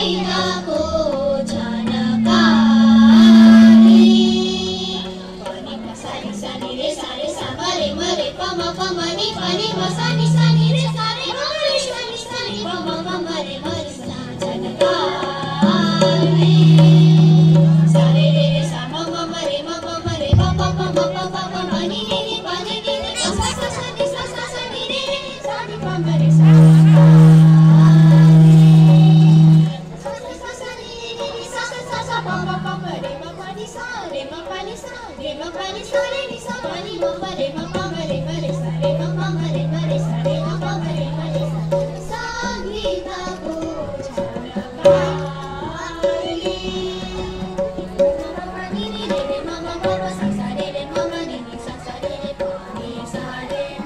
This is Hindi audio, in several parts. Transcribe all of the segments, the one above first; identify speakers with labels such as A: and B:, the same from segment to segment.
A: Somebody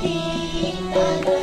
A: Leading the